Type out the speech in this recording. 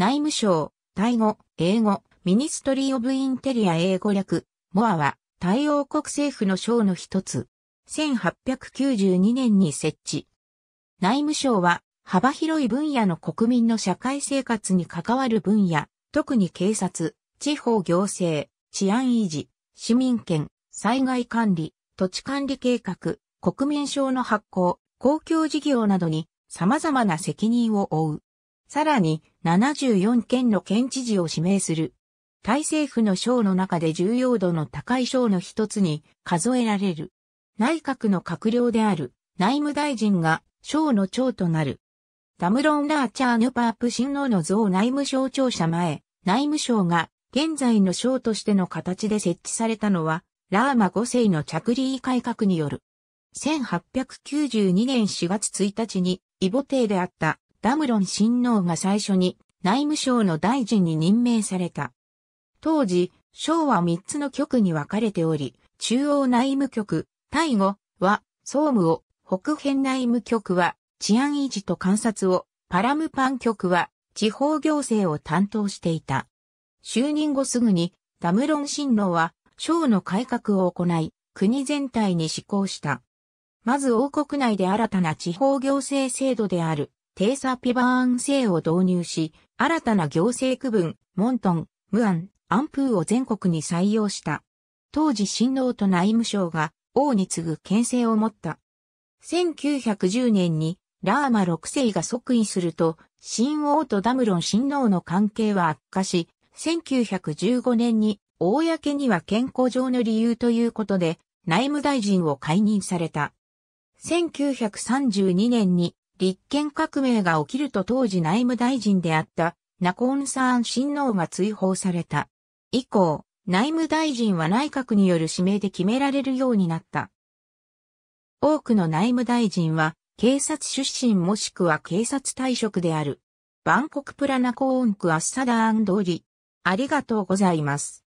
内務省、タイ語、英語、 Ministry of Interior 英語略、 MOI は、タイ王国政府の省の一つ。1892年に設置。内務省は、幅広い分野の国民の社会生活に関わる分野、特に警察、地方行政、治安維持、市民権、災害管理、土地管理計画、国民証の発行、公共事業などに様々な責任を負う。さらに74県の県知事を指名する。大政府の省の中で重要度の高い省の一つに数えられる。内閣の閣僚である内務大臣が省の長となる。ダムロン・ラーチャーヌパープ親王の像内務省庁舎前、内務省が現在の省としての形で設置されたのはラーマ5世の着理改革による。1892年4月1日に、イボ帝であったダムロン親王が最初に内務省の大臣に任命された。当時、省は3つの局に分かれており、中央内務局、大語は総務を、北辺内務局は治安維持と観察を、パラムパン局は地方行政を担当していた。就任後すぐにダムロン親王は省の改革を行い、国全体に施行した。まず王国内で新たな地方行政制度である、テーサピバーン制を導入し、新たな行政区分、モントン、ムアン、アンプーを全国に採用した。当時親王と内務省が王に次ぐ権勢を持った。1910年にラーマ6世が即位すると、親王とダムロン親王の関係は悪化し、1915年に公には健康上の理由ということで、内務大臣を解任された。1932年に立憲革命が起きると当時内務大臣であったナコーンサーン親王が追放された。以降、内務大臣は内閣による指名で決められるようになった。多くの内務大臣は警察出身もしくは警察退職である。バンコクプラナコーンクアッサダーン通り。ありがとうございます。